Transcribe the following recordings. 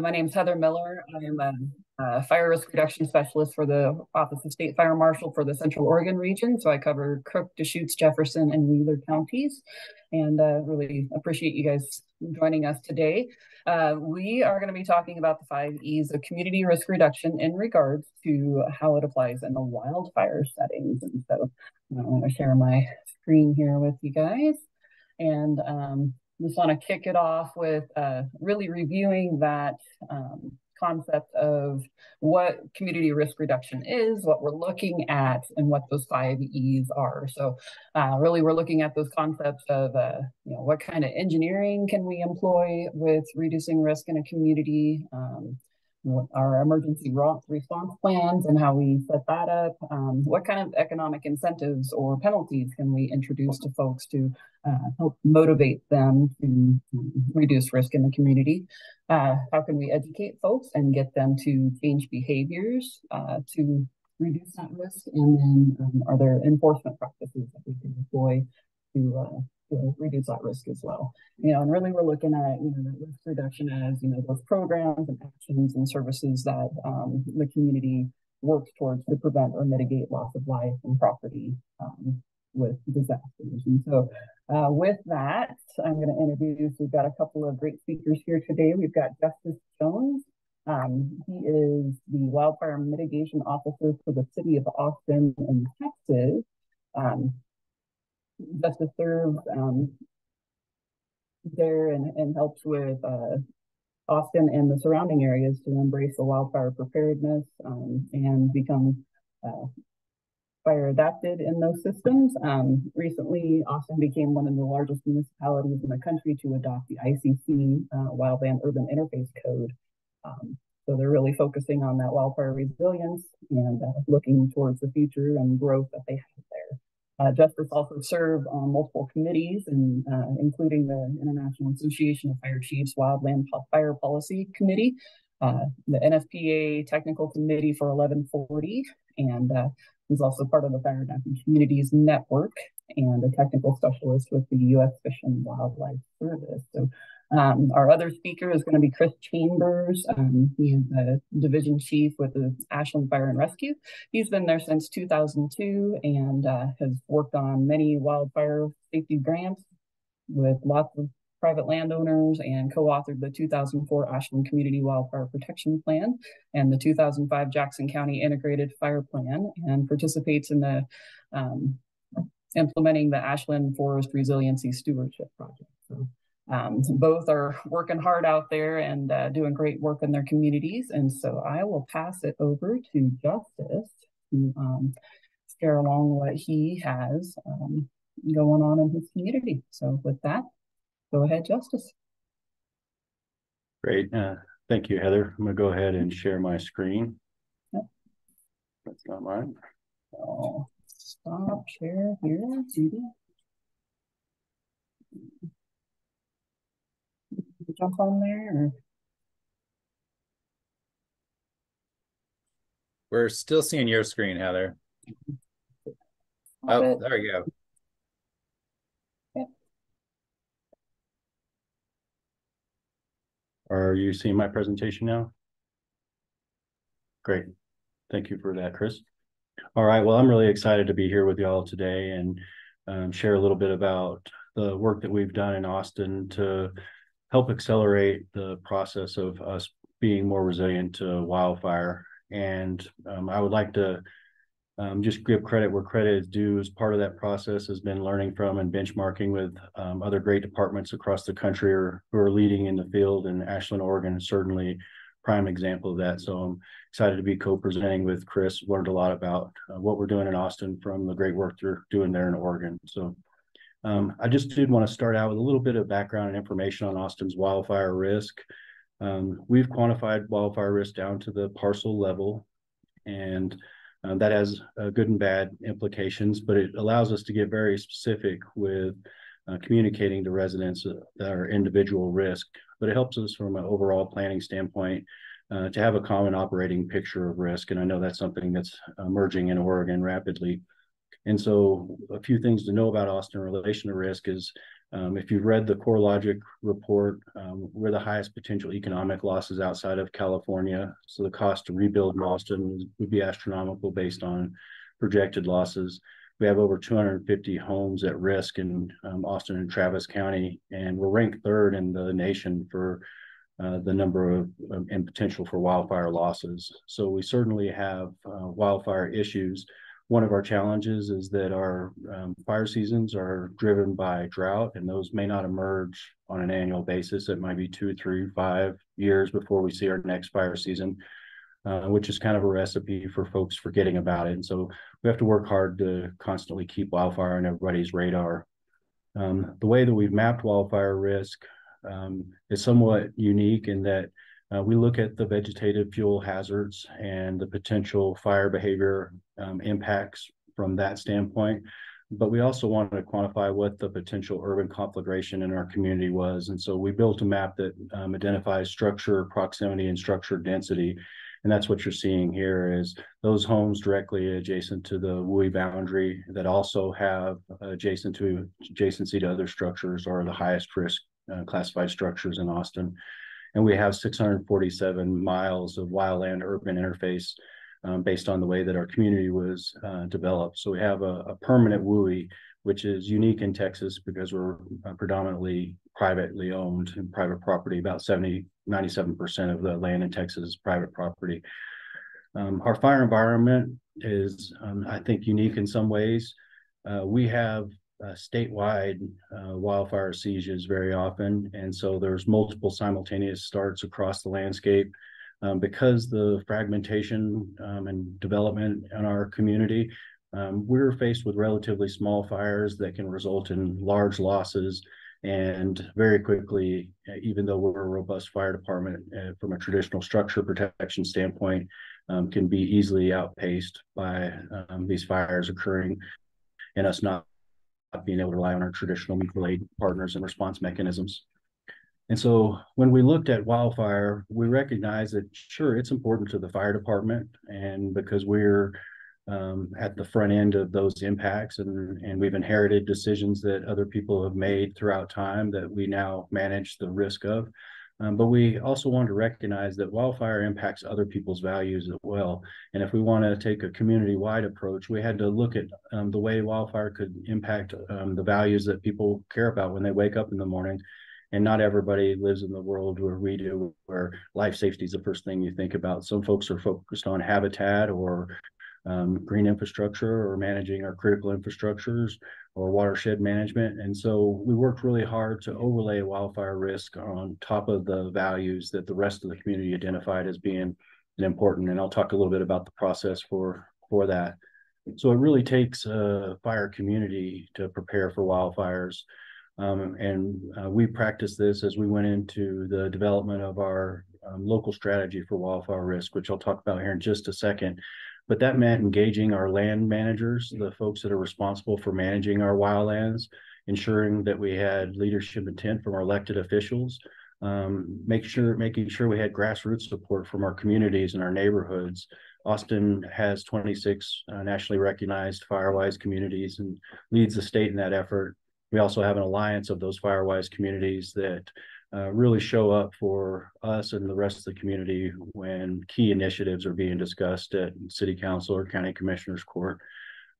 My name is Heather Miller. I am a, a, fire risk reduction specialist for the Office of State Fire Marshal for the Central Oregon region. So I cover Crook, Deschutes, Jefferson, and Wheeler counties. And uh, really appreciate you guys joining us today. Uh, we are going to be talking about the five E's of community risk reduction in regards to how it applies in the wildfire settings. And so I'm going to share my screen here with you guys. And um, just want to kick it off with uh, really reviewing that um, concept of what community risk reduction is, what we're looking at, and what those five E's are. So uh, really we're looking at those concepts of, uh, you know, what kind of engineering can we employ with reducing risk in a community, um, our emergency response plans and how we set that up. Um, what kind of economic incentives or penalties can we introduce to folks to uh, help motivate them to reduce risk in the community? Uh, how can we educate folks and get them to change behaviors uh, to reduce that risk? And then um, are there enforcement practices that we can deploy to uh, to reduce that risk as well. You know, and really we're looking at, you know, that risk reduction as, you know, those programs and actions and services that um, the community works towards to prevent or mitigate loss of life and property um, with disasters. And so uh, with that, I'm going to introduce, we've got a couple of great speakers here today. We've got Justice Jones. Um, he is the Wildfire Mitigation Officer for the City of Austin in Texas. Um, Justice serves um, there and, and helps with uh, Austin and the surrounding areas to embrace the wildfire preparedness um, and become uh, fire adapted in those systems. Um, recently, Austin became one of the largest municipalities in the country to adopt the ICC uh, Wildland Urban Interface Code. Um, so they're really focusing on that wildfire resilience and uh, looking towards the future and growth that they have. Uh, Justice also served on multiple committees, and uh, including the International Association of Fire Chiefs Wildland Fire Policy Committee, uh, the NFPA Technical Committee for 1140, and uh, he's also part of the Fire Adapting Communities Network and a technical specialist with the U.S. Fish and Wildlife Service. So um, our other speaker is going to be Chris Chambers. Um, he is the division chief with the Ashland Fire and Rescue. He's been there since 2002 and uh, has worked on many wildfire safety grants with lots of private landowners and co-authored the 2004 Ashland Community Wildfire Protection Plan and the 2005 Jackson County Integrated Fire Plan and participates in the um, implementing the Ashland Forest Resiliency Stewardship Project. So um, both are working hard out there and uh, doing great work in their communities. And so I will pass it over to Justice to um, share along what he has um, going on in his community. So with that, go ahead, Justice. Great. Uh, thank you, Heather. I'm going to go ahead and share my screen. Yep. That's not mine. Oh, stop share here, Judy jump on there? Or? We're still seeing your screen, Heather. Oh, it. there you go. Are you seeing my presentation now? Great. Thank you for that, Chris. All right. Well, I'm really excited to be here with y'all today and um, share a little bit about the work that we've done in Austin to help accelerate the process of us being more resilient to wildfire. And um, I would like to um, just give credit where credit is due. As part of that process, has been learning from and benchmarking with um, other great departments across the country or, who are leading in the field. And Ashland, Oregon is certainly prime example of that. So I'm excited to be co-presenting with Chris. Learned a lot about uh, what we're doing in Austin from the great work they're doing there in Oregon. So um, I just did want to start out with a little bit of background and information on Austin's wildfire risk. Um, we've quantified wildfire risk down to the parcel level, and uh, that has uh, good and bad implications, but it allows us to get very specific with uh, communicating to residents are individual risk. But it helps us from an overall planning standpoint uh, to have a common operating picture of risk. And I know that's something that's emerging in Oregon rapidly. And so, a few things to know about Austin in relation to risk is Um, if you've read the CoreLogic report, um, we're the highest potential economic losses outside of California. So the cost to rebuild Austin would be astronomical based on projected losses. We have over 250 homes at risk in um, Austin and Travis County, and we're ranked third in the nation for uh, the number of um, and potential for wildfire losses. So we certainly have uh, wildfire issues. One of our challenges is that our um, fire seasons are driven by drought, and those may not emerge on an annual basis. It might be two, three, five years before we see our next fire season, uh, which is kind of a recipe for folks forgetting about it. And so we have to work hard to constantly keep wildfire on everybody's radar. Um, the way that we've mapped wildfire risk um, is somewhat unique in that uh, we look at the vegetative fuel hazards and the potential fire behavior um, impacts from that standpoint. But we also wanted to quantify what the potential urban conflagration in our community was. And so we built a map that um, identifies structure, proximity, and structure density. And that's what you're seeing here is those homes directly adjacent to the WUI boundary that also have adjacent to adjacency to other structures are the highest risk uh, classified structures in Austin. And we have 647 miles of wildland urban interface um, based on the way that our community was uh, developed. So we have a, a, permanent WUI, which is unique in Texas because we're uh, predominantly privately owned and private property. About 70, 97% of the land in Texas is private property. Um, our fire environment is, um, I think, unique in some ways. Uh, we have uh, statewide uh, wildfire sieges very often. And so there's multiple simultaneous starts across the landscape. Um, because the fragmentation um, and development in our community, um, we're faced with relatively small fires that can result in large losses. And very quickly, even though we're a robust fire department uh, from a traditional structure protection standpoint, um, can be easily outpaced by um, these fires occurring and us not being able to rely on our traditional mutual aid partners and response mechanisms. And so when we looked at wildfire, we recognized that sure, it's important to the fire department. And because we're um, at the front end of those impacts and, and we've inherited decisions that other people have made throughout time that we now manage the risk of. Um, but we also want to recognize that wildfire impacts other people's values as well. And if we want to take a community-wide approach, we had to look at um, the way wildfire could impact um, the values that people care about when they wake up in the morning. And not everybody lives in the world where we do, where life safety is the first thing you think about. Some folks are focused on habitat or um, green infrastructure or managing our critical infrastructures or watershed management. And so we worked really hard to overlay wildfire risk on top of the values that the rest of the community identified as being important. And I'll talk a little bit about the process for, for that. So it really takes a fire community to prepare for wildfires. Um, and uh, we practiced this as we went into the development of our um, local strategy for wildfire risk, which I'll talk about here in just a second. But that meant engaging our land managers, the folks that are responsible for managing our wildlands, ensuring that we had leadership intent from our elected officials, um, make sure making sure we had grassroots support from our communities and our neighborhoods. Austin has 26 uh, nationally recognized Firewise communities and leads the state in that effort. We also have an alliance of those Firewise communities that uh, really show up for us and the rest of the community when key initiatives are being discussed at city council or county commissioners court.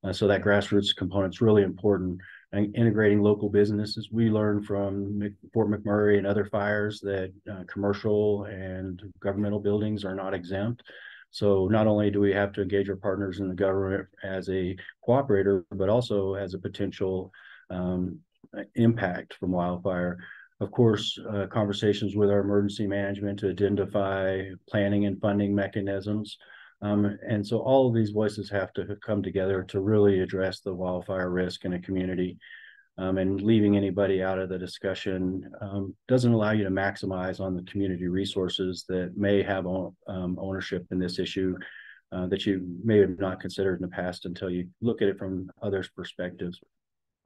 Uh, so that grassroots component is really important. And integrating local businesses, we learned from Fort McMurray and other fires that uh, commercial and governmental buildings are not exempt. So not only do we have to engage our partners in the government as a cooperator, but also as a potential um, impact from wildfire of course, uh, conversations with our emergency management to identify planning and funding mechanisms. Um, and so all of these voices have to come together to really address the wildfire risk in a community. Um, and leaving anybody out of the discussion um, doesn't allow you to maximize on the community resources that may have um, ownership in this issue uh, that you may have not considered in the past until you look at it from others' perspectives.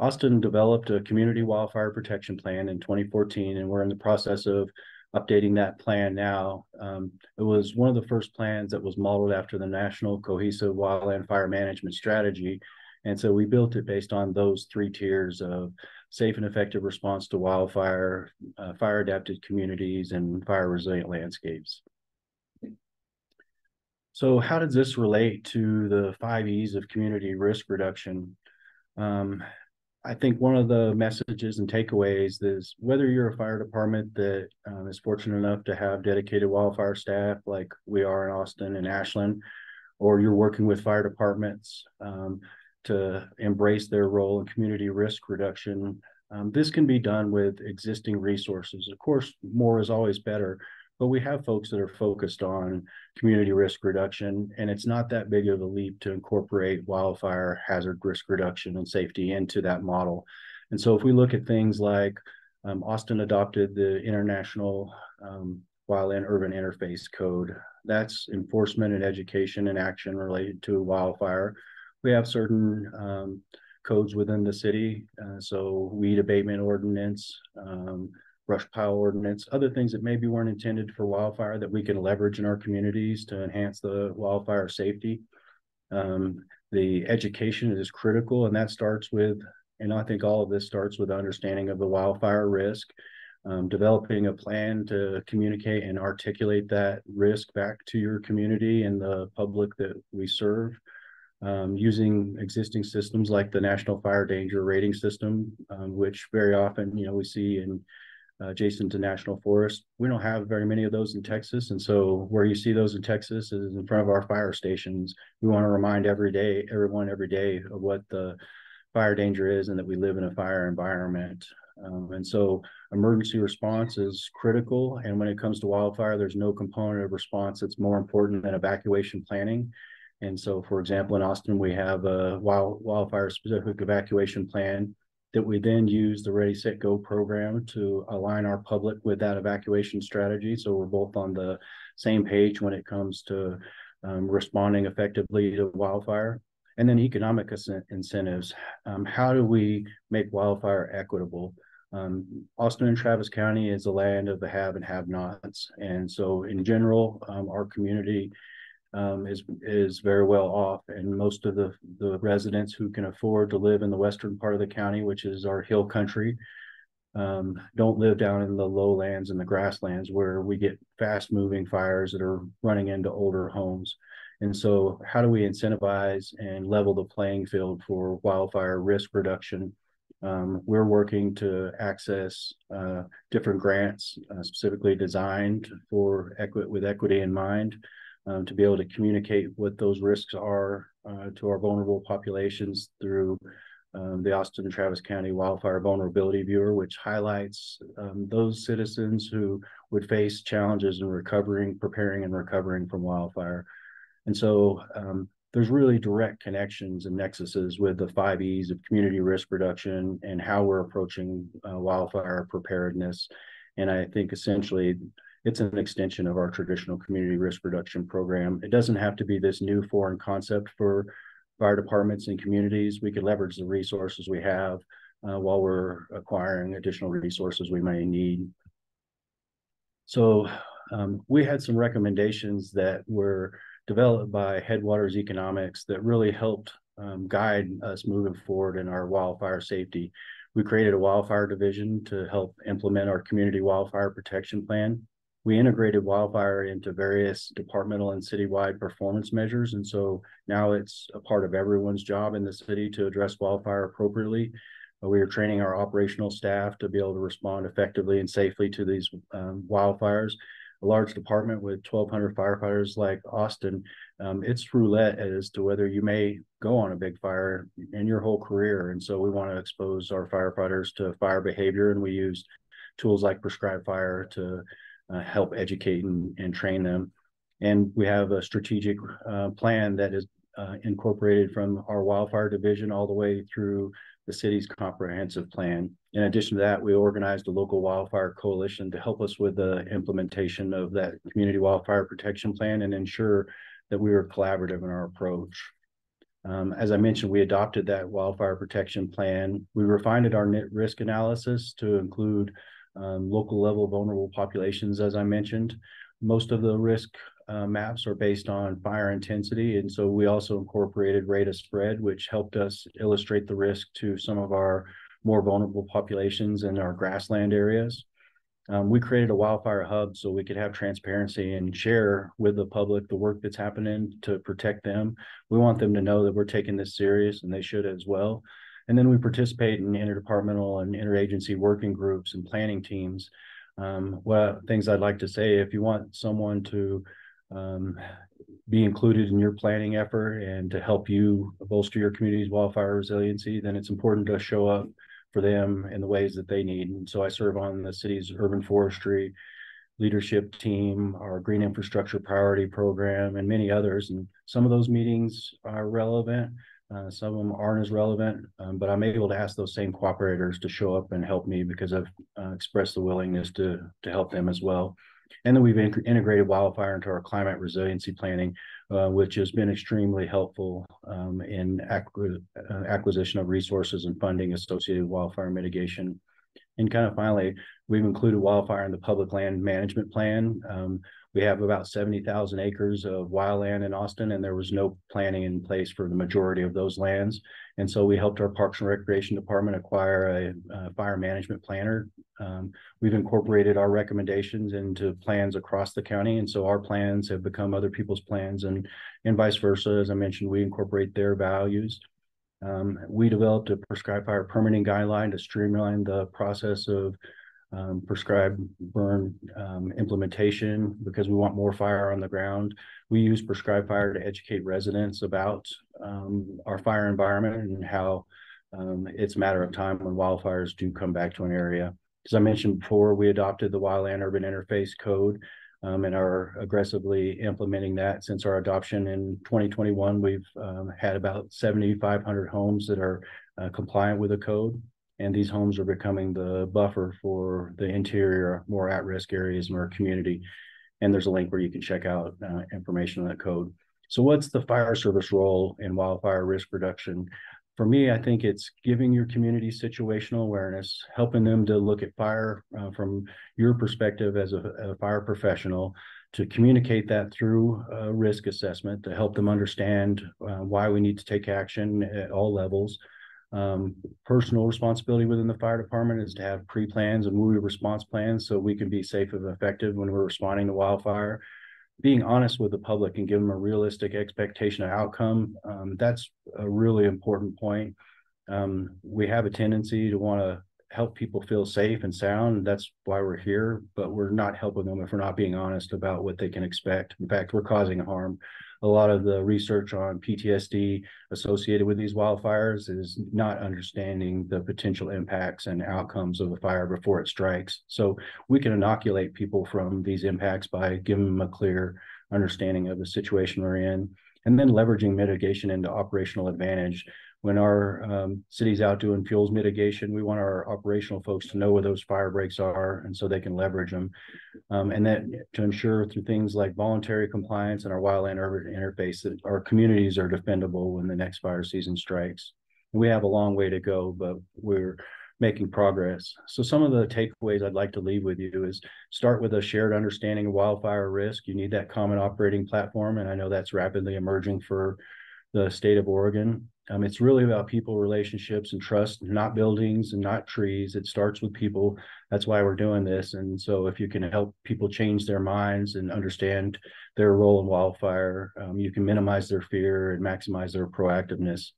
Austin developed a community wildfire protection plan in 2014, and we're in the process of updating that plan now. Um, it was one of the first plans that was modeled after the National Cohesive Wildland Fire Management Strategy. And so we built it based on those three tiers of safe and effective response to wildfire, uh, fire adapted communities, and fire resilient landscapes. So, how does this relate to the five E's of community risk reduction? Um, I think one of the messages and takeaways is whether you're a fire department that um, is fortunate enough to have dedicated wildfire staff like we are in Austin and Ashland, or you're working with fire departments um, to embrace their role in community risk reduction, um, this can be done with existing resources. Of course, more is always better, but we have folks that are focused on community risk reduction, and it's not that big of a leap to incorporate wildfire hazard risk reduction and safety into that model. And so, if we look at things like um, Austin adopted the International um, Wildland Urban Interface Code, that's enforcement and education and action related to wildfire. We have certain um, codes within the city, uh, so weed abatement ordinance, um, brush pile ordinance, other things that maybe weren't intended for wildfire that we can leverage in our communities to enhance the wildfire safety. Um, the education is critical, and that starts with, and I think all of this starts with understanding of the wildfire risk, um, developing a plan to communicate and articulate that risk back to your community and the public that we serve. Um, using existing systems like the National Fire Danger Rating System, um, which very often, you know, we see in adjacent to national forest. We don't have very many of those in Texas. And so where you see those in Texas is in front of our fire stations. We want to remind every day, everyone every day of what the fire danger is and that we live in a fire environment. Um, and so emergency response is critical. And when it comes to wildfire, there's no component of response that's more important than evacuation planning. And so, for example, in Austin, we have a wild, wildfire specific evacuation plan that we then use the Ready, Set, Go program to align our public with that evacuation strategy. So we're both on the same page when it comes to um, responding effectively to wildfire. And then economic incentives. Um, how do we make wildfire equitable? Um, Austin and Travis County is the land of the have and have nots. And so, in general, um, our community um, is is very well off, and most of the the residents who can afford to live in the western part of the county, which is our hill country, um, don't live down in the lowlands and the grasslands where we get fast moving fires that are running into older homes. And so, how do we incentivize and level the playing field for wildfire risk reduction? Um, we're working to access uh, different grants uh, specifically designed for equity with equity in mind um, to be able to communicate what those risks are uh, to our vulnerable populations through um, the Austin Travis County Wildfire Vulnerability Viewer, which highlights um, those citizens who would face challenges in recovering, preparing, and recovering from wildfire. And so um, there's really direct connections and nexuses with the five E's of community risk reduction and how we're approaching uh, wildfire preparedness. And I think essentially it's an extension of our traditional community risk reduction program. It doesn't have to be this new foreign concept for fire departments and communities. We could leverage the resources we have uh, while we're acquiring additional resources we may need. So um, we had some recommendations that were developed by Headwaters Economics that really helped um, guide us moving forward in our wildfire safety. We created a wildfire division to help implement our community wildfire protection plan we integrated wildfire into various departmental and citywide performance measures. And so now it's a part of everyone's job in the city to address wildfire appropriately. Uh, we are training our operational staff to be able to respond effectively and safely to these um, wildfires. A large department with 1,200 firefighters like Austin, um, it's roulette as to whether you may go on a big fire in your whole career. And so we want to expose our firefighters to fire behavior, and we use tools like prescribed fire to uh, help educate and, and train them. And we have a strategic uh, plan that is uh, incorporated from our wildfire division all the way through the city's comprehensive plan. In addition to that, we organized a local wildfire coalition to help us with the implementation of that community wildfire protection plan and ensure that we were collaborative in our approach. Um, as I mentioned, we adopted that wildfire protection plan. We refined our net risk analysis to include um, local level vulnerable populations, as I mentioned. Most of the risk uh, maps are based on fire intensity. And so we also incorporated rate of spread, which helped us illustrate the risk to some of our more vulnerable populations in our grassland areas. Um, we created a wildfire hub so we could have transparency and share with the public the work that's happening to protect them. We want them to know that we're taking this serious and they should as well. And then we participate in interdepartmental and interagency working groups and planning teams. Um, well, things I'd like to say, if you want someone to um, be included in your planning effort and to help you bolster your community's wildfire resiliency, then it's important to show up for them in the ways that they need. And so I serve on the city's urban forestry leadership team, our green infrastructure priority program, and many others. And some of those meetings are relevant. Uh, some of them aren't as relevant, um, but I'm able to ask those same cooperators to show up and help me because I've uh, expressed the willingness to to help them as well. And then we've in integrated wildfire into our climate resiliency planning, uh, which has been extremely helpful um, in acqu uh, acquisition of resources and funding associated with wildfire mitigation. And kind of finally, we've included wildfire in the public land management plan. Um, we have about 70,000 acres of wildland in Austin, and there was no planning in place for the majority of those lands. And so we helped our Parks and Recreation Department acquire a, a fire management planner. Um, we've incorporated our recommendations into plans across the county. And so our plans have become other people's plans and, and vice versa. As I mentioned, we incorporate their values. Um, we developed a prescribed fire permitting guideline to streamline the process of um, prescribed burn um, implementation because we want more fire on the ground. We use prescribed fire to educate residents about um, our fire environment and how um, it's a matter of time when wildfires do come back to an area. As I mentioned before, we adopted the Wildland Urban Interface Code um, and are aggressively implementing that. Since our adoption in 2021, we've um, had about 7,500 homes that are uh, compliant with the code and these homes are becoming the buffer for the interior, more at-risk areas in our community. And there's a link where you can check out uh, information on that code. So what's the fire service role in wildfire risk reduction? For me, I think it's giving your community situational awareness, helping them to look at fire uh, from your perspective as a, a, fire professional, to communicate that through risk assessment, to help them understand uh, why we need to take action at all levels, um, personal responsibility within the fire department is to have pre-plans and WUI response plans so we can be safe and effective when we're responding to wildfire. Being honest with the public and give them a realistic expectation of outcome, um, that's a really important point. Um, we have a tendency to want to help people feel safe and sound. That's why we're here, but we're not helping them if we're not being honest about what they can expect. In fact, we're causing harm a lot of the research on PTSD associated with these wildfires is not understanding the potential impacts and outcomes of a fire before it strikes. So we can inoculate people from these impacts by giving them a clear understanding of the situation we're in and then leveraging mitigation into operational advantage when our um, city's out doing fuels mitigation, we want our operational folks to know where those fire breaks are and so they can leverage them. Um, and that to ensure through things like voluntary compliance and our wildland urban interface that our communities are defendable when the next fire season strikes. We have a long way to go, but we're making progress. So some of the takeaways I'd like to leave with you is start with a shared understanding of wildfire risk. You need that common operating platform. And I know that's rapidly emerging for the state of Oregon. Um, it's really about people relationships and trust, not buildings and not trees. It starts with people. That's why we're doing this. And so, if you can help people change their minds and understand their role in wildfire, um, you can minimize their fear and maximize their proactiveness.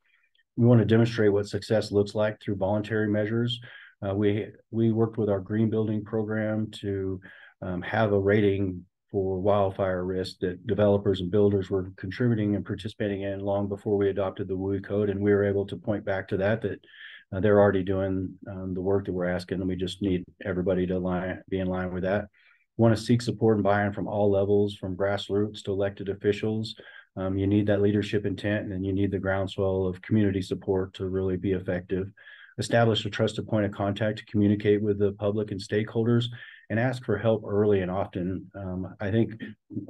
We want to demonstrate what success looks like through voluntary measures. Uh, we we worked with our green building program to um, have a rating for wildfire risk that developers and builders were contributing and participating in long before we adopted the WUI code. And we were able to point back to that, that uh, they're already doing um, the work that we're asking, and we just need everybody to line, be in line with that. Want to seek support and buy-in from all levels, from grassroots to elected officials. Um, you need that leadership intent, and you need the groundswell of community support to really be effective. Establish a trusted point of contact to communicate with the public and stakeholders, and ask for help early and often. Um, I think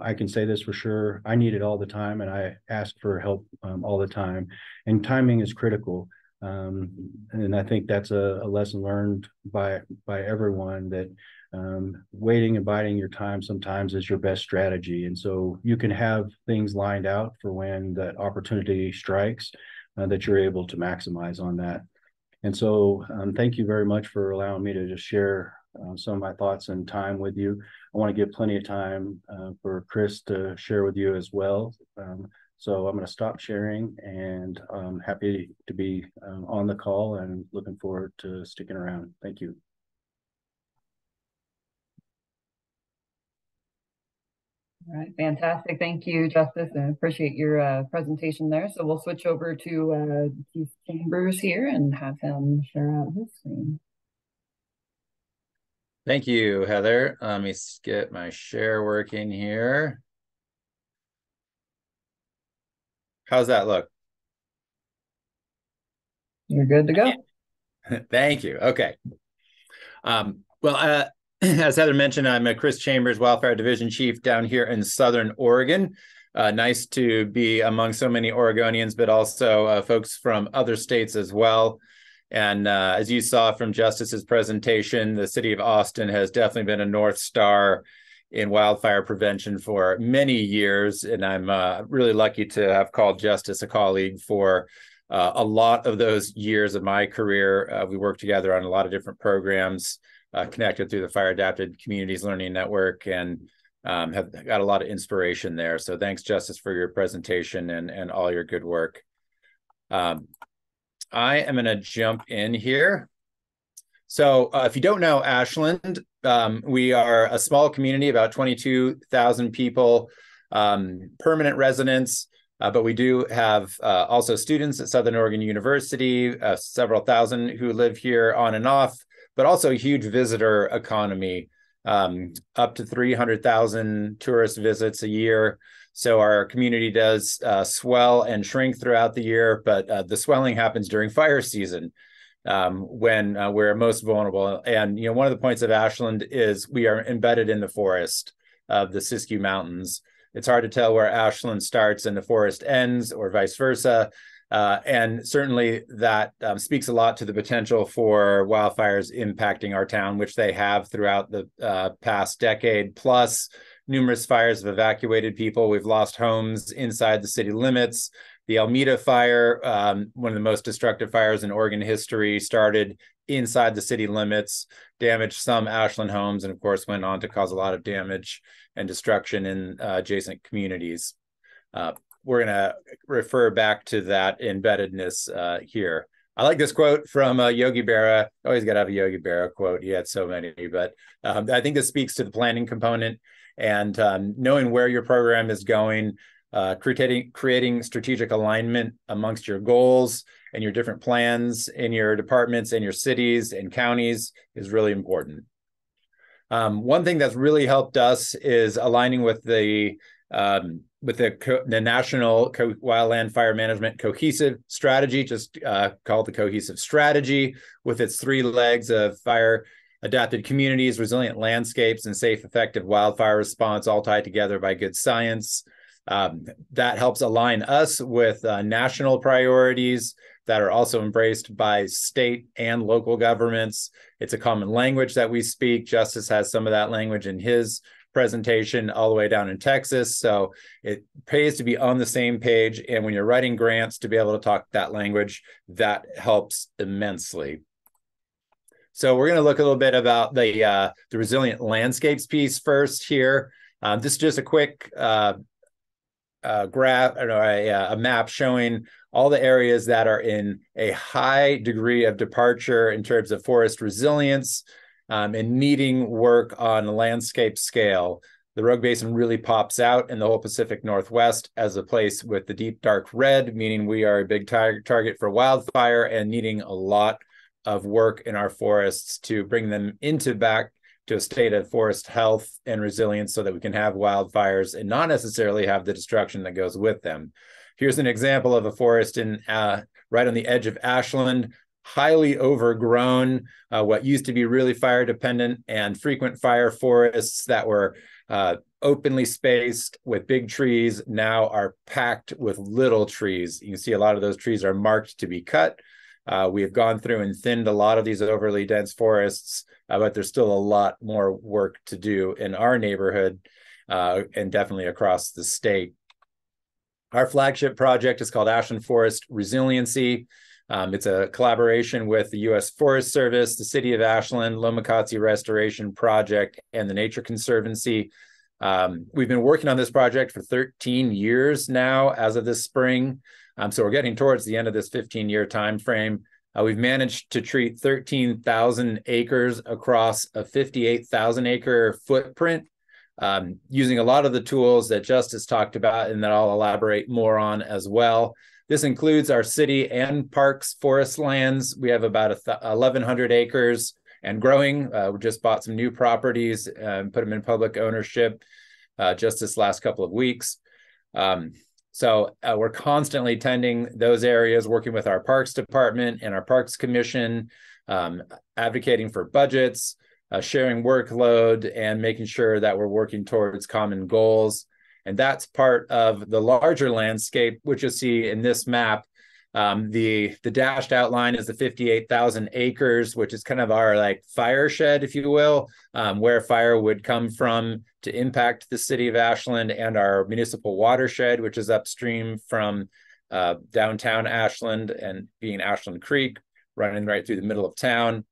I can say this for sure. I need it all the time, and I ask for help um, all the time. And timing is critical. Um, and I think that's a, a, lesson learned by by everyone that um, waiting and biding your time sometimes is your best strategy. And so you can have things lined out for when that opportunity strikes uh, that you're able to maximize on that. And so um, thank you very much for allowing me to just share uh, some of my thoughts and time with you. I want to give plenty of time uh, for Chris to share with you as well. Um, so I'm going to stop sharing and I'm um, happy to be um, on the call and looking forward to sticking around. Thank you. All right, fantastic. Thank you, Justice, and appreciate your uh, presentation there. So we'll switch over to uh, Keith Chambers here and have him share out his screen. Thank you, Heather. Let me get my share working here. How's that look? You're good to go. Thank you. Okay. Um, well, uh, as Heather mentioned, I'm a Chris Chambers, Wildfire Division Chief down here in Southern Oregon. Uh, nice to be among so many Oregonians, but also uh, folks from other states as well. And uh, as you saw from Justice's presentation, the city of Austin has definitely been a North Star in wildfire prevention for many years. And I'm uh, really lucky to have called Justice a colleague for uh, a lot of those years of my career. Uh, we worked together on a lot of different programs uh, connected through the Fire Adapted Communities Learning Network and um, have got a lot of inspiration there. So thanks, Justice, for your presentation and, and all your good work. Um, I am going to jump in here. So uh, if you don't know Ashland, um, we are a small community, about 22,000 people, um, permanent residents, uh, but we do have uh, also students at Southern Oregon University, uh, several thousand who live here on and off, but also a huge visitor economy, um, up to 300,000 tourist visits a year. So our community does uh, swell and shrink throughout the year, but uh, the swelling happens during fire season um, when uh, we're most vulnerable. And you know, one of the points of Ashland is we are embedded in the forest of the Siskiyou Mountains. It's hard to tell where Ashland starts and the forest ends, or vice versa. Uh, and certainly that um, speaks a lot to the potential for wildfires impacting our town, which they have throughout the uh, past decade. Plus, numerous fires have evacuated people. We've lost homes inside the city limits. The Almeda fire, um, one of the most destructive fires in Oregon history, started inside the city limits, damaged some Ashland homes, and of course went on to cause a lot of damage and destruction in uh, adjacent communities. Uh, we're going to refer back to that embeddedness uh, here. I like this quote from uh, Yogi Berra. Always got to have a Yogi Berra quote. He had so many, but um, I think this speaks to the planning component and um, knowing where your program is going, uh, creating creating strategic alignment amongst your goals and your different plans in your departments and your cities and counties is really important. Um, one thing that's really helped us is aligning with the um, with the, co- the national co- wildland fire management cohesive strategy, just uh, called the cohesive strategy, with its three legs of fire adapted communities, resilient landscapes, and safe, effective wildfire response, all tied together by good science. Um, that helps align us with uh, national priorities that are also embraced by state and local governments. It's a common language that we speak. Justice has some of that language in his presentation all the way down in Texas. So it pays to be on the same page. And when you're writing grants to be able to talk that language, that helps immensely. So we're going to look a little bit about the uh, the resilient landscapes piece first here. Um, this is just a quick uh, uh, graph or a, a map showing all the areas that are in a high degree of departure in terms of forest resilience um, and needing work on a landscape scale. The Rogue Basin really pops out in the whole Pacific Northwest as a place with the deep dark red, meaning we are a big tar- target for wildfire and needing a lot of work in our forests to bring them into back to a state of forest health and resilience so that we can have wildfires and not necessarily have the destruction that goes with them. Here's an example of a forest in uh, right on the edge of Ashland, highly overgrown, uh, what used to be really fire dependent and frequent fire forests that were uh, openly spaced with big trees now are packed with little trees. You can see a lot of those trees are marked to be cut. Uh, we have gone through and thinned a lot of these overly dense forests, uh, but there's still a lot more work to do in our neighborhood uh, and definitely across the state. Our flagship project is called Ashland Forest Resiliency. Um, it's a collaboration with the U.S. Forest Service, the City of Ashland, Lomakatsi Restoration Project, and the Nature Conservancy. Um, we've been working on this project for 13 years now as of this spring. Um, so we're getting towards the end of this 15 year time frame. Uh, we've managed to treat 13,000 acres across a 58,000 acre footprint um, using a lot of the tools that Justice talked about and that I'll elaborate more on as well. This includes our city and parks forest lands. We have about a 1,100 acres and growing. Uh, we just bought some new properties and put them in public ownership uh, just this last couple of weeks. Um, so uh, we're constantly tending those areas, working with our Parks Department and our Parks Commission, um, advocating for budgets, uh, sharing workload, and making sure that we're working towards common goals. And that's part of the larger landscape, which you see in this map. Um, the the dashed outline is the 58,000 acres, which is kind of our like fire shed, if you will, um, where fire would come from to impact the city of Ashland and our municipal watershed, which is upstream from uh, downtown Ashland and being Ashland Creek, running right through the middle of town.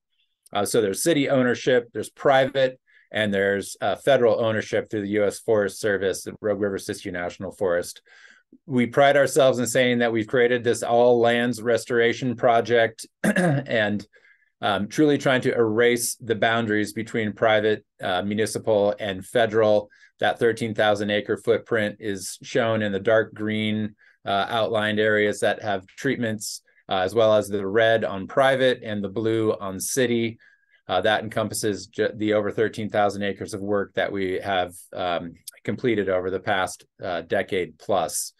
Uh, so there's city ownership, there's private, and there's uh, federal ownership through the U.S. Forest Service, the Rogue River Siskiyou National Forest. We pride ourselves in saying that we've created this all lands restoration project and um, truly trying to erase the boundaries between private, uh, municipal, and federal. That 13,000 acre footprint is shown in the dark green uh, outlined areas that have treatments, uh, as well as the red on private and the blue on city. Uh, that encompasses the over 13,000 acres of work that we have um, completed over the past uh, decade plus.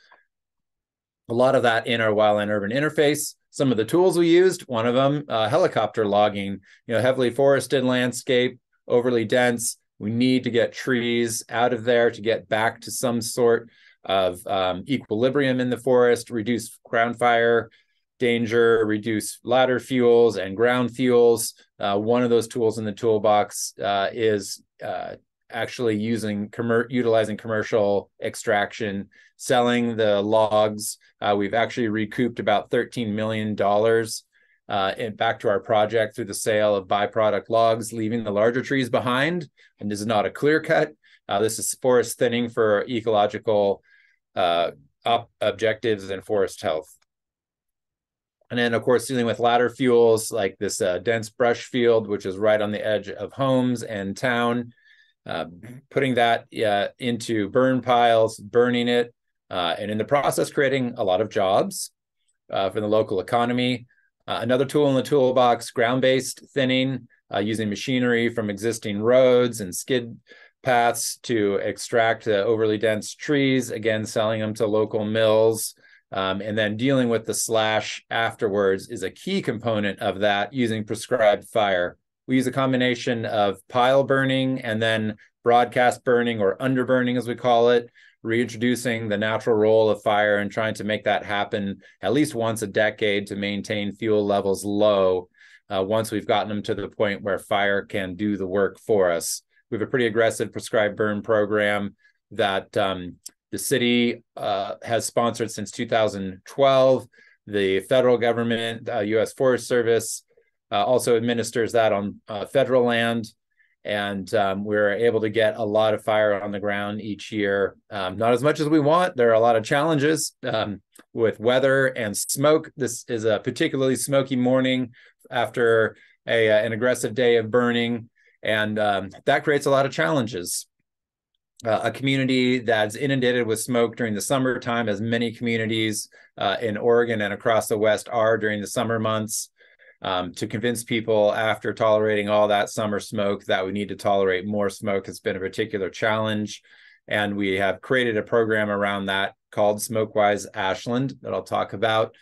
A lot of that in our wildland urban interface some of the tools we used. One of them, uh, helicopter logging. You know, heavily forested landscape, overly dense. We need to get trees out of there to get back to some sort of um, equilibrium in the forest, reduce ground fire danger, reduce ladder fuels and ground fuels. Uh, one of those tools in the toolbox uh, is uh, actually using commer- utilizing commercial extraction, selling the logs. Uh, we've actually recouped about $13 million uh, in, back to our project through the sale of byproduct logs, leaving the larger trees behind. And this is not a clear cut. Uh, this is forest thinning for ecological uh, op- objectives and forest health. And then, of course, dealing with ladder fuels like this uh, dense brush field, which is right on the edge of homes and town uh, putting that uh, into burn piles, burning it, uh, and in the process, creating a lot of jobs uh, for the local economy. Uh, another tool in the toolbox, ground-based thinning, uh, using machinery from existing roads and skid paths to extract the overly dense trees, again, selling them to local mills. Um, and then dealing with the slash afterwards is a key component of that using prescribed fire we use a combination of pile burning and then broadcast burning or underburning, as we call it, reintroducing the natural role of fire and trying to make that happen at least once a decade to maintain fuel levels low. Uh, once we've gotten them to the point where fire can do the work for us, we have a pretty aggressive prescribed burn program that um, the city uh, has sponsored since 2012. The federal government, uh, U.S. Forest Service, uh, also administers that on uh, federal land. And um, we're able to get a lot of fire on the ground each year. Um, not as much as we want. There are a lot of challenges um, with weather and smoke. This is a particularly smoky morning after a, uh, an aggressive day of burning. And um, that creates a lot of challenges. Uh, a community that's inundated with smoke during the summertime, as many communities uh, in Oregon and across the West are during the summer months um, to convince people after tolerating all that summer smoke that we need to tolerate more smoke has been a particular challenge. And we have created a program around that called Smokewise Ashland that I'll talk about.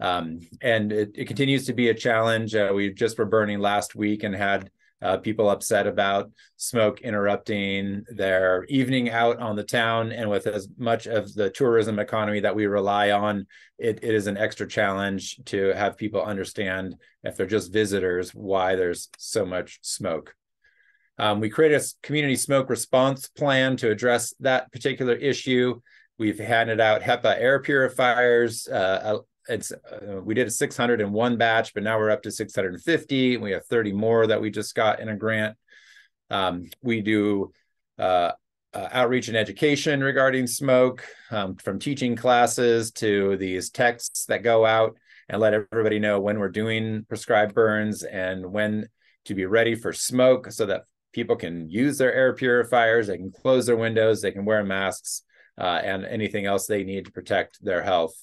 Um, and it, it, continues to be a challenge. Uh, we just were burning last week and had uh, people upset about smoke interrupting their evening out on the town. And with as much of the tourism economy that we rely on, it, it is an extra challenge to have people understand if they're just visitors why there's so much smoke. Um, we created a community smoke response plan to address that particular issue. We've handed out HEPA air purifiers, uh, it's uh, we did a 601 batch, but now we're up to 650. We have 30 more that we just got in a grant. Um, we do uh, uh, outreach and education regarding smoke, um, from teaching classes to these texts that go out and let everybody know when we're doing prescribed burns and when to be ready for smoke so that people can use their air purifiers, they can close their windows, they can wear masks, uh, and anything else they need to protect their health.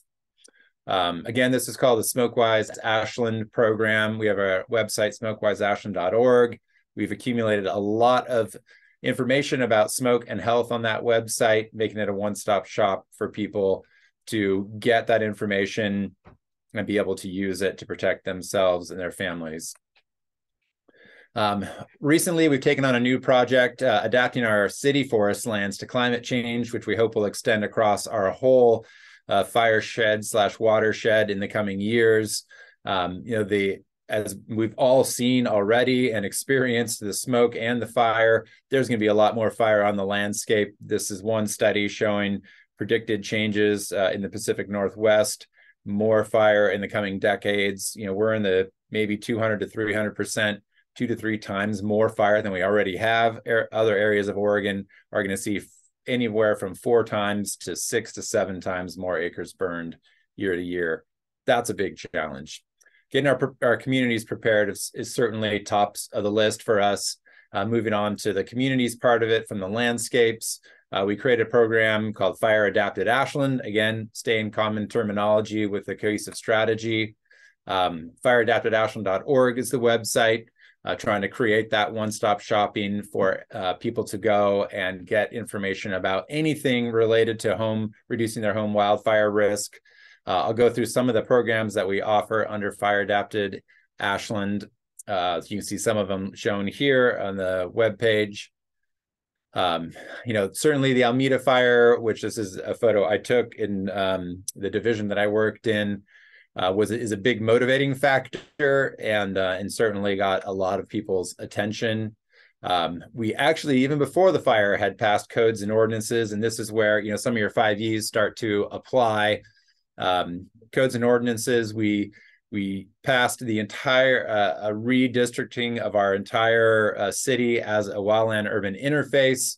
Um, again, this is called the SmokeWise Ashland program. We have our website, smokewiseashland.org. We've accumulated a lot of information about smoke and health on that website, making it a one stop shop for people to get that information and be able to use it to protect themselves and their families. Um, recently, we've taken on a new project, uh, adapting our city forest lands to climate change, which we hope will extend across our whole uh, fire shed slash watershed in the coming years. Um, you know, the as we've all seen already and experienced the smoke and the fire, there's going to be a lot more fire on the landscape. This is one study showing predicted changes uh, in the Pacific Northwest, more fire in the coming decades. You know, we're in the maybe 200 to 300 percent, two to three times more fire than we already have. other areas of Oregon are going to see anywhere from four times to six to seven times more acres burned year to year. That's a big challenge getting our our communities prepared is, is certainly tops of the list for us. Uh, moving on to the communities part of it from the landscapes, uh, we created a program called Fire Adapted Ashland. Again, staying common terminology with the cohesive strategy. Um, fireadaptedashland.org is the website. Uh, trying to create that one-stop shopping for uh, people to go and get information about anything related to home reducing their home wildfire risk uh, I'll go through some of the programs that we offer under Fire Adapted Ashland. Uh, you can see some of them shown here on the web page. Um, you know, certainly the Almeda fire, which this is a photo I took in um, the division that I worked in, uh, was is a big motivating factor, and uh, and certainly got a lot of people's attention. Um, we actually, even before the fire, had passed codes and ordinances, and this is where you know some of your five Es start to apply um, codes and ordinances. We we passed the entire uh, a redistricting of our entire uh, city as a wildland urban interface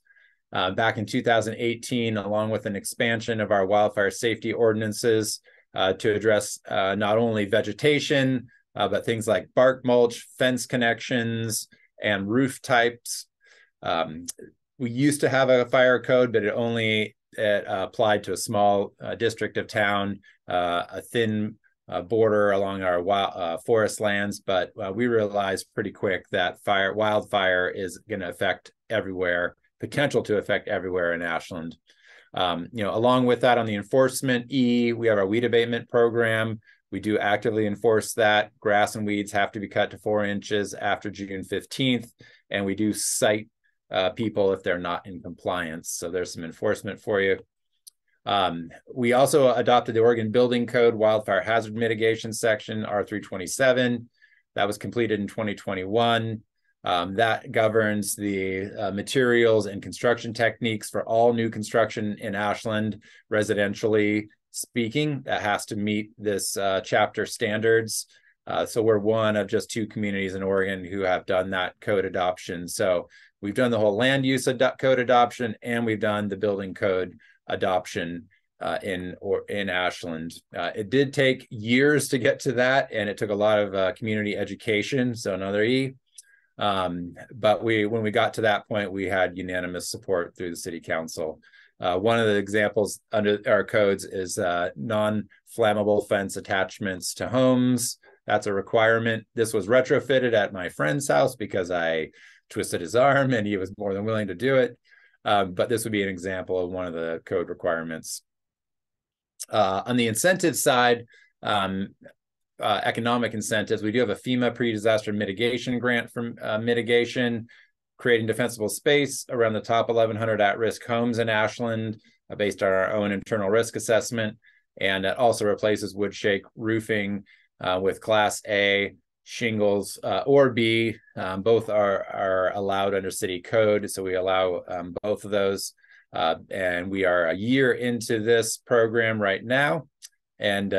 uh, back in 2018, along with an expansion of our wildfire safety ordinances uh, to address uh, not only vegetation uh, but things like bark mulch, fence connections, and roof types. Um, we used to have a fire code, but it only it uh, applied to a small uh, district of town, uh, a thin border along our wild, forest lands. But we realized pretty quick that fire, wildfire is going to affect everywhere, potential to affect everywhere in Ashland. Um, you know, along with that, on the enforcement E, we have our weed abatement program. We do actively enforce that. Grass and weeds have to be cut to four inches after June 15th, and we do cite uh, people if they're not in compliance. So there's some enforcement for you. Um, we also adopted the Oregon Building Code Wildfire Hazard Mitigation Section R327. That was completed in 2021. Um, that governs the uh, materials and construction techniques for all new construction in Ashland, residentially speaking, that has to meet this uh, chapter standards. Uh, so we're one of just two communities in Oregon who have done that code adoption. So We've done the whole land use ad- code adoption, and we've done the building code adoption uh, in or in Ashland. Uh, it did take years to get to that, and it took a lot of uh, community education. So another E. Um, but we, when we got to that point, we had unanimous support through the city council. Uh, one of the examples under our codes is uh, non-flammable fence attachments to homes. That's a requirement. This was retrofitted at my friend's house because I twisted his arm and he was more than willing to do it. Um, but this would be an example of one of the code requirements. Uh, on the incentive side, um, uh, economic incentives, we do have a FEMA pre-disaster mitigation grant from uh, mitigation, creating defensible space around the top 1,100 at-risk homes in Ashland uh, based on our own internal risk assessment. And it also replaces wood shake roofing uh, with Class A shingles uh, or B. Um, both are are allowed under city code, so we allow um, both of those. Uh, and we are a year into this program right now, and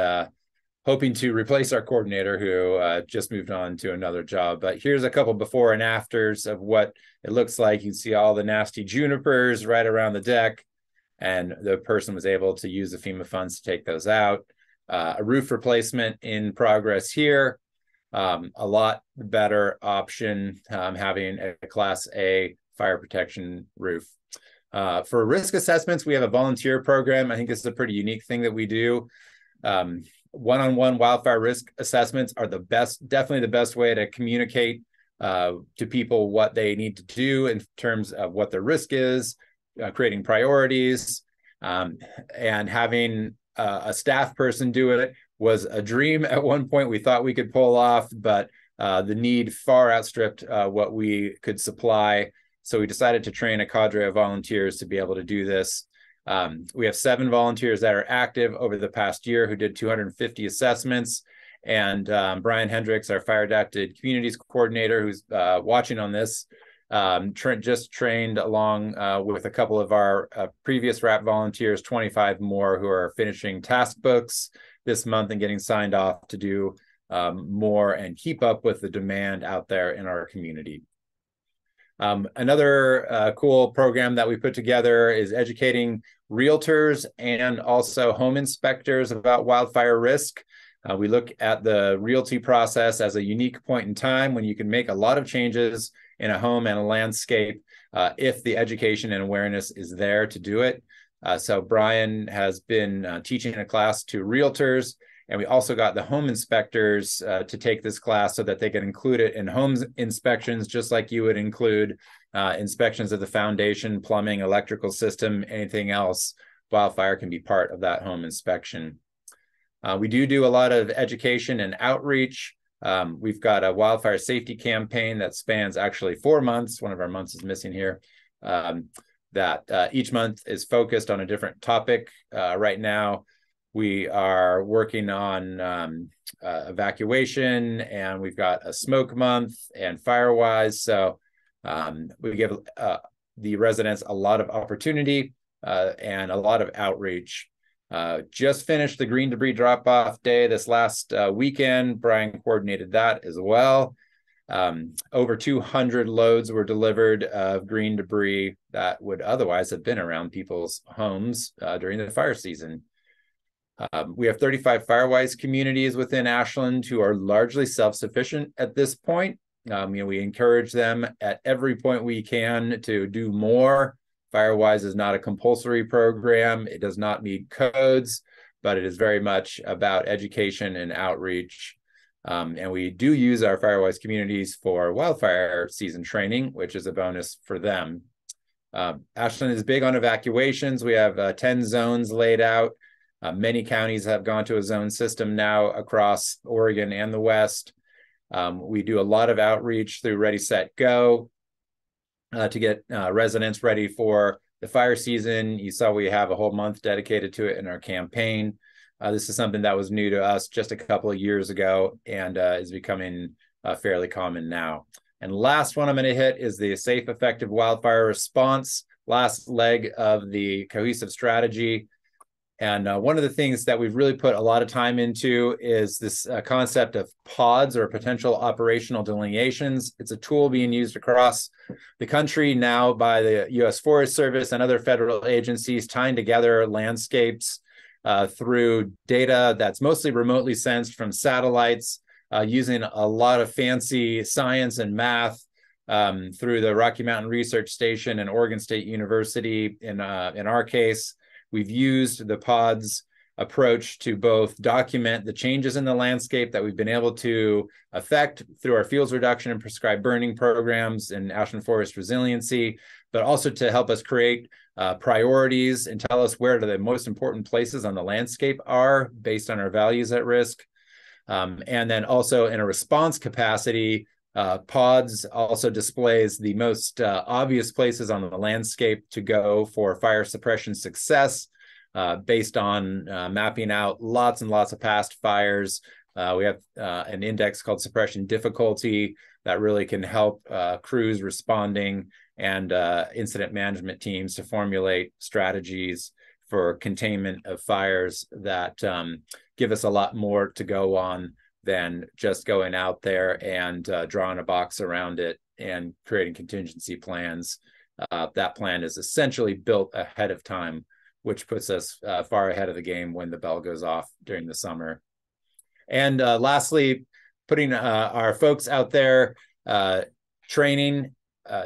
hoping to replace our coordinator who uh, just moved on to another job. But here's a couple before and afters of what it looks like. You see all the nasty junipers right around the deck, and the person was able to use the FEMA funds to take those out. Uh, a roof replacement in progress here. Um, a lot better option um, having a Class A fire protection roof. Uh, for risk assessments, we have a volunteer program. I think this is a pretty unique thing that we do. Um, one-on-one wildfire risk assessments are the best, definitely the best way to communicate uh, to people what they need to do in terms of what their risk is, uh, creating priorities, um, and having uh, a staff person do it was a dream at one point. We thought we could pull off, but uh, the need far outstripped uh, what we could supply. So we decided to train a cadre of volunteers to be able to do this. Um, we have seven volunteers that are active over the past year who did 250 assessments. And um, Brian Hendricks, our fire adapted communities coordinator, who's uh, watching on this, um, tra- just trained along uh, with a couple of our uh, previous RAP volunteers, 25 more who are finishing task books this month and getting signed off to do um, more and keep up with the demand out there in our community. Um, another uh, cool program that we put together is educating realtors and also home inspectors about wildfire risk. Uh, we look at the realty process as a unique point in time when you can make a lot of changes in a home and a landscape uh, if the education and awareness is there to do it. Uh, so Brian has been uh, teaching a class to realtors and we also got the home inspectors uh, to take this class so that they could include it in home inspections, just like you would include uh, inspections of the foundation, plumbing, electrical system, anything else. Wildfire can be part of that home inspection. Uh, we do do a lot of education and outreach. Um, we've got a wildfire safety campaign that spans actually four months. One of our months is missing here. Um, that uh, each month is focused on a different topic. Uh, right now, we are working on um, uh, evacuation and we've got a smoke month and firewise. So um, we give uh, the residents a lot of opportunity uh, and a lot of outreach. Uh, just finished the green debris drop off day this last uh, weekend. Brian coordinated that as well. Um, over 200 loads were delivered of green debris that would otherwise have been around people's homes uh, during the fire season. Um, we have 35 Firewise communities within Ashland who are largely self-sufficient at this point. Um, you know, we encourage them at every point we can to do more. Firewise is not a compulsory program. It does not need codes, but it is very much about education and outreach. Um, and we do use our Firewise communities for wildfire season training, which is a bonus for them. Um, Ashland is big on evacuations. We have uh, 10 zones laid out uh, many counties have gone to a zone system now across Oregon and the West. Um, we do a lot of outreach through Ready, Set, Go uh, to get uh, residents ready for the fire season. You saw we have a whole month dedicated to it in our campaign. Uh, this is something that was new to us just a couple of years ago and uh, is becoming uh, fairly common now. And last one I'm going to hit is the safe, effective wildfire response, last leg of the cohesive strategy. And uh, one of the things that we've really put a lot of time into is this uh, concept of pods or potential operational delineations. It's a tool being used across the country now by the U.S. Forest Service and other federal agencies, tying together landscapes uh, through data that's mostly remotely sensed from satellites, uh, using a lot of fancy science and math um, through the Rocky Mountain Research Station and Oregon State University in uh, in our case. We've used the pods approach to both document the changes in the landscape that we've been able to affect through our fuels reduction and prescribed burning programs and Ashland Forest resiliency, but also to help us create uh, priorities and tell us where the most important places on the landscape are based on our values at risk. Um, and then also in a response capacity, uh, pods also displays the most uh, obvious places on the landscape to go for fire suppression success uh, based on uh, mapping out lots and lots of past fires. Uh, we have uh, an index called suppression difficulty that really can help crews responding and incident management teams to formulate strategies for containment of fires that um, give us a lot more to go on than just going out there and uh, drawing a box around it and creating contingency plans. Uh, that plan is essentially built ahead of time, which puts us uh, far ahead of the game when the bell goes off during the summer. And uh, lastly, putting uh, our folks out there uh, training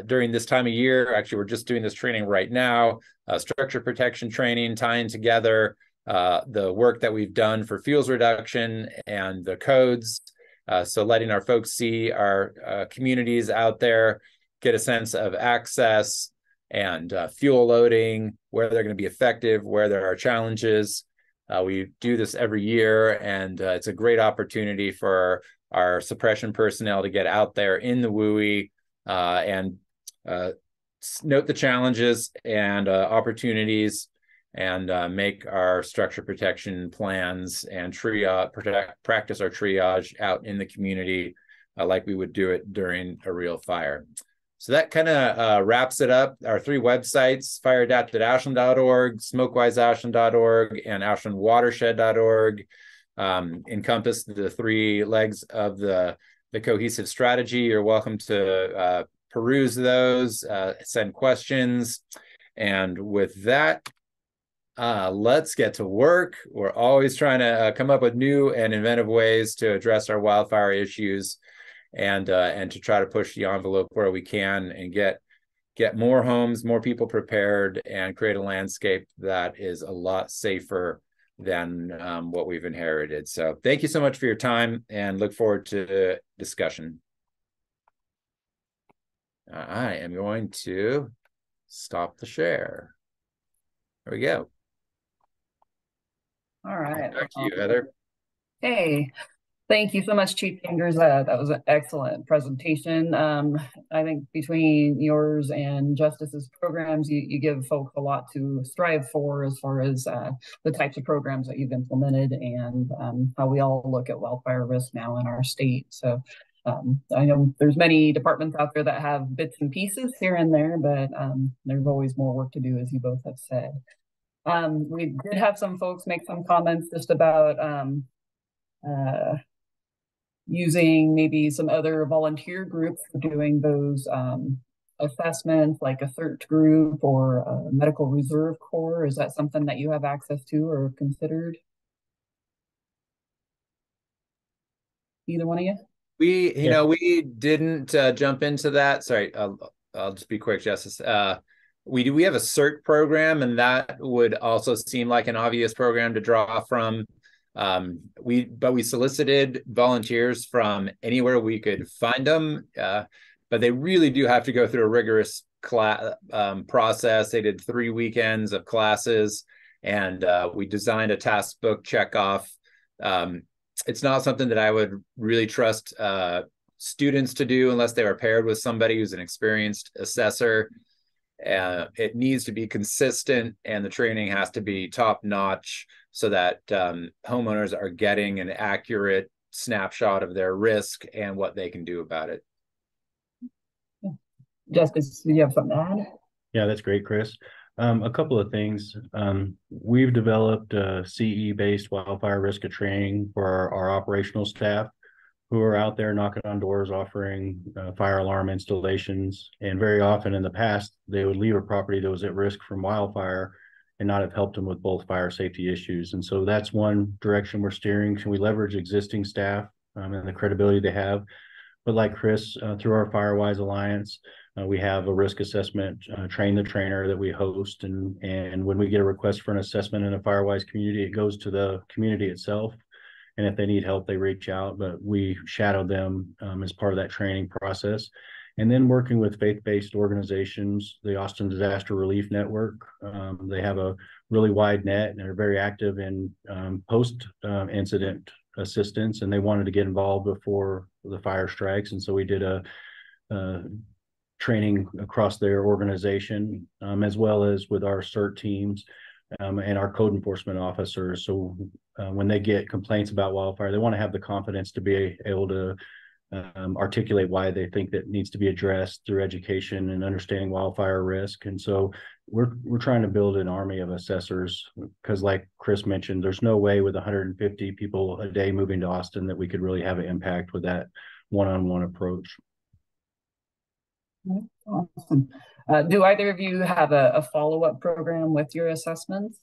during this time of year. Actually, we're just doing this training right now, structure protection training, tying together uh, the work that we've done for fuels reduction and the codes. Uh, so letting our folks see our uh, communities out there, get a sense of access and uh, fuel loading, where they're going to be effective, where there are challenges. we do this every year, and it's a great opportunity for our suppression personnel to get out there in the WUI uh, and uh, note the challenges and uh, opportunities and uh, make our structure protection plans and triage protect, practice our triage out in the community uh, like we would do it during a real fire. So that kind of uh, wraps it up. Our three websites, fireadaptedashland.org, smokewiseashland.org, and ashlandwatershed.org um, encompass the three legs of the the cohesive strategy. You're welcome to uh, peruse those, uh, send questions, and with that, uh, let's get to work. We're always trying to uh, come up with new and inventive ways to address our wildfire issues, and uh, and to try to push the envelope where we can and get get more homes, more people prepared, and create a landscape that is a lot safer than um, what we've inherited. So thank you so much for your time and look forward to discussion. I am going to stop the share. There we go. All right. Back to you, Heather. Hey, Thank you so much, Chief Chambers. Uh, that was an excellent presentation. Um, I think between yours and Justice's programs, you, you give folks a lot to strive for as far as uh, the types of programs that you've implemented and um, how we all look at wildfire risk now in our state. So um, I know there's many departments out there that have bits and pieces here and there, but um, there's always more work to do, as you both have said. Um, we did have some folks make some comments just about um, uh, using maybe some other volunteer groups for doing those um, assessments, like a CERT group or a medical reserve corps? Is that something that you have access to or considered? Either one of you? We, you yeah. know, we didn't uh, jump into that. Sorry, I'll, I'll just be quick, Justice. Uh, we do. We have a CERT program, and that would also seem like an obvious program to draw from. Um, we but we solicited volunteers from anywhere we could find them, uh, but they really do have to go through a rigorous class um, process. They did three weekends of classes, and uh, we designed a task book checkoff. Um, it's not something that I would really trust uh, students to do unless they were paired with somebody who's an experienced assessor. Uh, it needs to be consistent, and the training has to be top notch so that um, homeowners are getting an accurate snapshot of their risk and what they can do about it. Justice, do you have something to add? Yeah, that's great, Chris. Um, a couple of things. Um, we've developed a CE-based wildfire risk of training for our, our, operational staff who are out there knocking on doors offering uh, fire alarm installations. And very often in the past, they would leave a property that was at risk from wildfire and not have helped them with both fire safety issues. And so that's one direction we're steering. Can we leverage existing staff um, and the credibility they have? But like Chris, uh, through our Firewise Alliance, uh, we have a risk assessment uh, train the trainer that we host, and and when we get a request for an assessment in a Firewise community, it goes to the community itself. And if they need help, they reach out. But we shadow them um, as part of that training process and then working with faith-based organizations, the Austin Disaster Relief Network. Um, they have a really wide net and they're very active in um, post-incident uh, assistance, and they wanted to get involved before the fire strikes, and so we did a, a training across their organization, um, as well as with our CERT teams. Um, and our code enforcement officers. So uh, when they get complaints about wildfire, they want to have the confidence to be able to um, articulate why they think that needs to be addressed through education and understanding wildfire risk. And so we're we're trying to build an army of assessors because, like Chris mentioned, there's no way with 150 people a day moving to Austin that we could really have an impact with that one-on-one approach. Awesome. Uh, do either of you have a, a follow-up program with your assessments?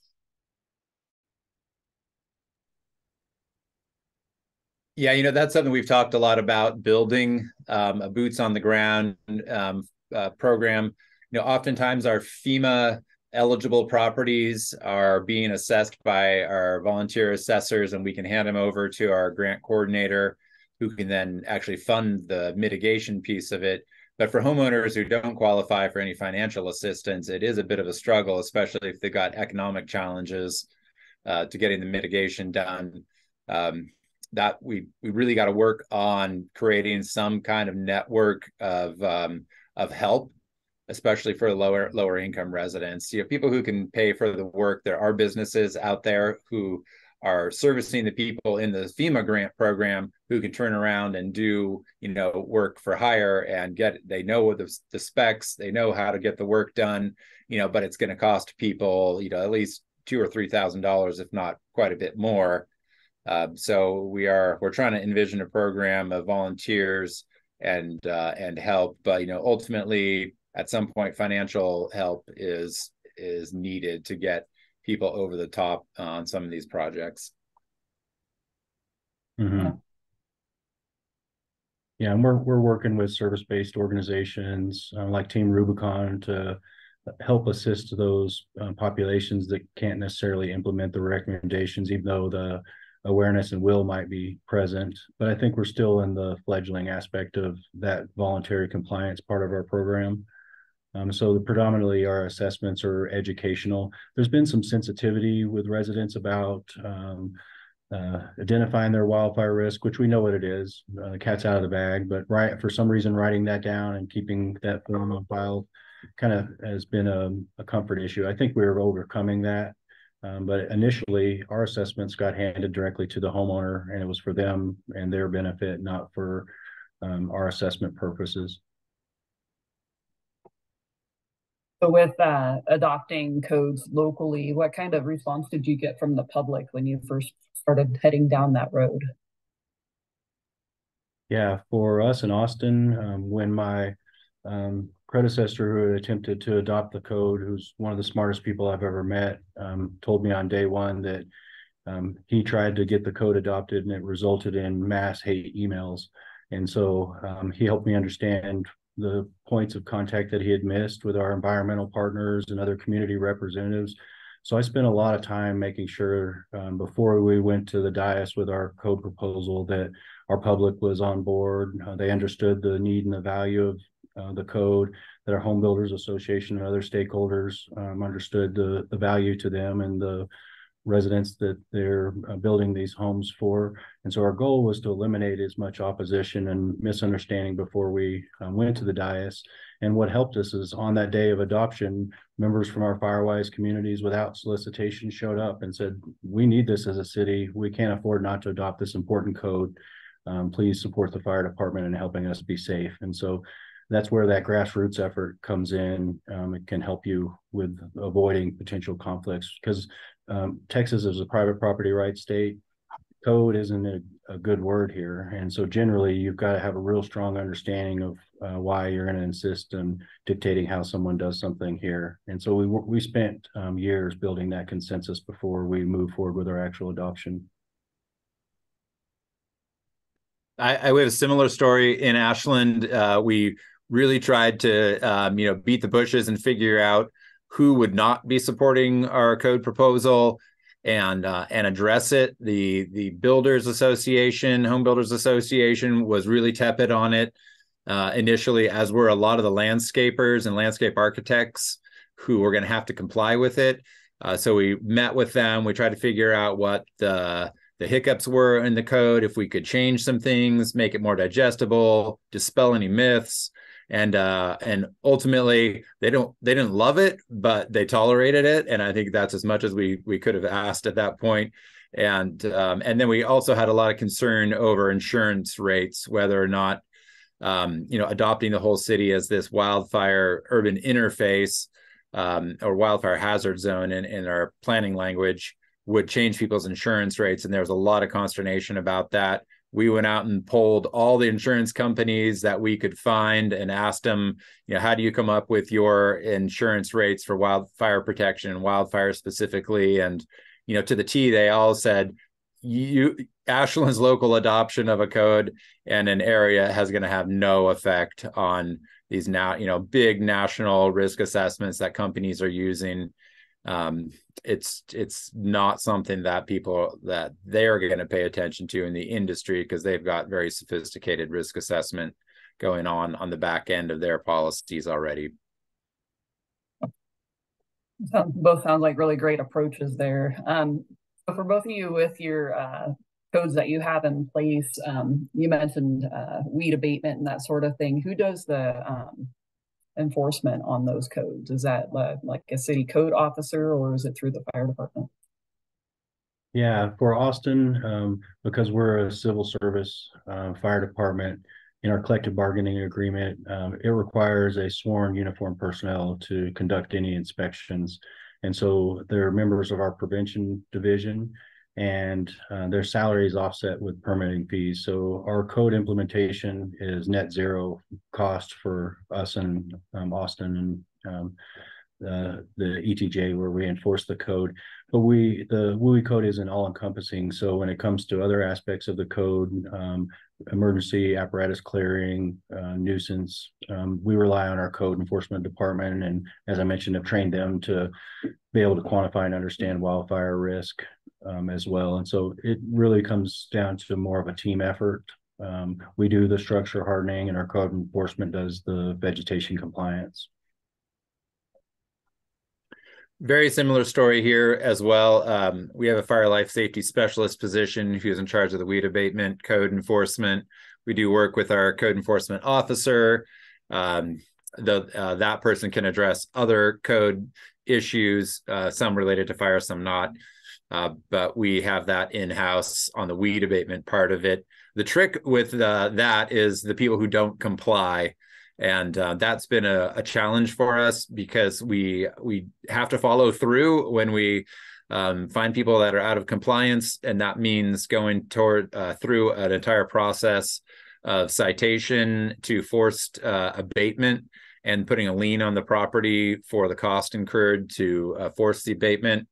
Yeah, you know, that's something we've talked a lot about building um, a boots on the ground um, uh, program. You know, oftentimes our FEMA eligible properties are being assessed by our volunteer assessors, and we can hand them over to our grant coordinator who can then actually fund the mitigation piece of it. But for homeowners who don't qualify for any financial assistance, it is a bit of a struggle, especially if they've got economic challenges uh, to getting the mitigation done. Um, that we we really got to work on creating some kind of network of um, of help, especially for lower lower income residents. You know, people who can pay for the work. There are businesses out there who are servicing the people in the FEMA grant program who can turn around and do you know work for hire and get they know the, the specs they know how to get the work done you know but it's going to cost people you know at least two or three thousand dollars if not quite a bit more. Uh, so we are we're trying to envision a program of volunteers and uh, and help, but you know ultimately at some point financial help is is needed to get people over the top on some of these projects. Mm-hmm. Yeah, and we're we're working with service based organizations uh, like Team Rubicon to help assist those uh, populations that can't necessarily implement the recommendations, even though the awareness and will might be present, but I think we're still in the fledgling aspect of that voluntary compliance part of our program. Um, so predominantly our assessments are educational. There's been some sensitivity with residents about um, uh, identifying their wildfire risk, which we know what it is. Uh, the cat's out of the bag, but right for some reason writing that down and keeping that form on file kind of has been a, a comfort issue. I think we're overcoming that um, but initially, our assessments got handed directly to the homeowner, and it was for them and their benefit, not for um, our assessment purposes. So, with uh, adopting codes locally, what kind of response did you get from the public when you first started heading down that road? Yeah, for us in Austin, um, when my um, predecessor who had attempted to adopt the code, who's one of the smartest people I've ever met, um, told me on day one that um, he tried to get the code adopted and it resulted in mass hate emails. And so um, he helped me understand the points of contact that he had missed with our environmental partners and other community representatives. So I spent a lot of time making sure um, before we went to the dais with our code proposal that our public was on board. Uh, they understood the need and the value of uh, the code, that our Home Builders Association and other stakeholders um, understood the, the value to them and the residents that they're uh, building these homes for. And so our goal was to eliminate as much opposition and misunderstanding before we um, went to the dais. And what helped us is on that day of adoption, members from our Firewise communities without solicitation showed up and said, we need this as a city. We can't afford not to adopt this important code. Um, please support the fire department in helping us be safe. And so that's where that grassroots effort comes in. Um, it can help you with avoiding potential conflicts because um, Texas is a private property rights state. Code isn't a, a, good word here, and so generally you've got to have a real strong understanding of uh, why you're going to insist on dictating how someone does something here. And so we we spent um, years building that consensus before we move forward with our actual adoption. I, I have a similar story in Ashland. Uh, we really tried to um, you know beat the bushes and figure out who would not be supporting our code proposal and uh, and address it. The the Builders Association, Home Builders Association, was really tepid on it uh, initially, as were a lot of the landscapers and landscape architects who were going to have to comply with it. Uh, so we met with them. We tried to figure out what the the hiccups were in the code, if we could change some things, make it more digestible, dispel any myths and uh, and ultimately they don't they didn't love it, but they tolerated it, and I think that's as much as we we could have asked at that point. And um, and then we also had a lot of concern over insurance rates, whether or not um, you know adopting the whole city as this wildfire urban interface um, or wildfire hazard zone in, in our planning language would change people's insurance rates. And there was a lot of consternation about that. We went out and polled all the insurance companies that we could find and asked them, you know, how do you come up with your insurance rates for wildfire protection and wildfire specifically? And, you know, to the T, they all said, you Ashland's local adoption of a code and an area has going to have no effect on these now, you know, big national risk assessments that companies are using um, it's it's not something that people that they're going to pay attention to in the industry because they've got very sophisticated risk assessment going on on the back end of their policies already. Both sound like really great approaches there. Um, so for both of you, with your uh, codes that you have in place, um, you mentioned uh, weed abatement and that sort of thing. Who does the um, enforcement on those codes? Is that like a city code officer or is it through the fire department? Yeah, for Austin, um, because we're a civil service uh, fire department, in our collective bargaining agreement, um, it requires a sworn uniform personnel to conduct any inspections. And so they're members of our prevention division and uh, their salary is offset with permitting fees. So our code implementation is net zero cost for us in um, Austin and um, uh, the ETJ where we enforce the code. But we the WUI code isn't all encompassing. So when it comes to other aspects of the code, um, emergency apparatus clearing, uh, nuisance, um, we rely on our code enforcement department. And as I mentioned, have trained them to be able to quantify and understand wildfire risk um, as well. And so it really comes down to more of a team effort. Um, we do the structure hardening and our code enforcement does the vegetation compliance. Very similar story here as well. Um, we have a fire life safety specialist position who's in charge of the weed abatement code enforcement. We do work with our code enforcement officer. Um, the uh, that person can address other code issues, uh, some related to fire, some not. Uh, but we have that in house on the weed abatement part of it. The trick with uh, that is the people who don't comply, and uh, that's been a, a, challenge for us because we we have to follow through when we um, find people that are out of compliance, and that means going toward uh, through an entire process of citation to forced uh, abatement and putting a lien on the property for the cost incurred to force the abatement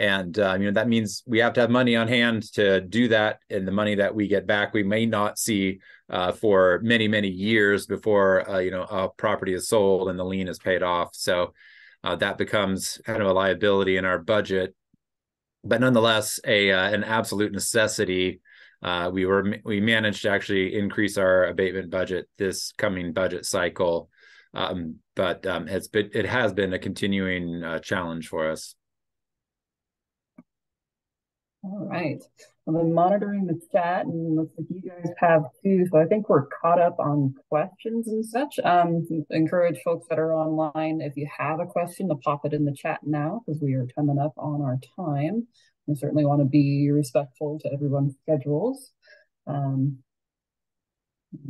and uh, you know that means we have to have money on hand to do that. And the money that we get back we may not see uh, for many many years before uh, you know a property is sold and the lien is paid off. So uh, that becomes kind of a liability in our budget. But nonetheless a uh, an absolute necessity uh, we were we managed to actually increase our abatement budget this coming budget cycle. Um, but um, it's been it has been a continuing challenge for us all right. I've been monitoring the chat and looks like you guys have too. So I think we're caught up on questions and such. Um, encourage folks that are online, if you have a question, to pop it in the chat now because we are coming up on our time. We certainly want to be respectful to everyone's schedules. Um,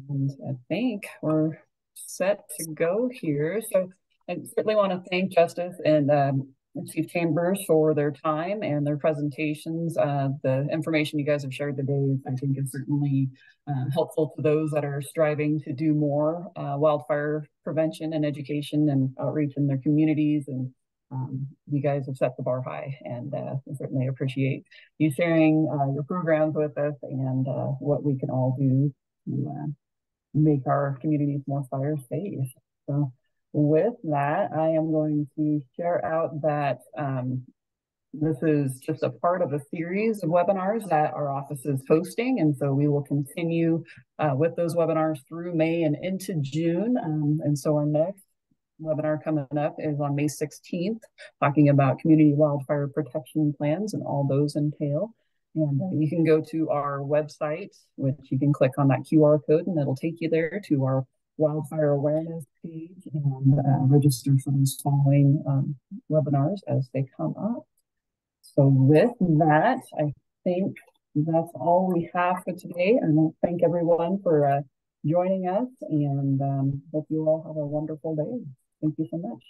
and I think we're set to go here. So I certainly want to thank Justice and um, Chief Chambers for their time and their presentations. Uh, the information you guys have shared today, I think, is certainly uh, helpful to those that are striving to do more uh, wildfire prevention and education and outreach in their communities. And um, you guys have set the bar high, and uh, I certainly appreciate you sharing uh, your programs with us and uh, what we can all do to make our communities more fire safe. So with that, I am going to share out that um, this is just a part of a series of webinars that our office is hosting. And so we will continue uh, with those webinars through May and into June. Um, and so our next webinar coming up is on May 16th, talking about community wildfire protection plans and all those entail. And uh, you can go to our website, which you can click on that QR code and it'll take you there to our wildfire awareness page and uh, register for those following um, webinars as they come up. So with that, I think that's all we have for today. And I thank everyone for uh, joining us and um, hope you all have a wonderful day. Thank you so much.